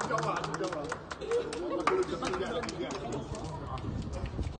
진짜 와, 진짜 와.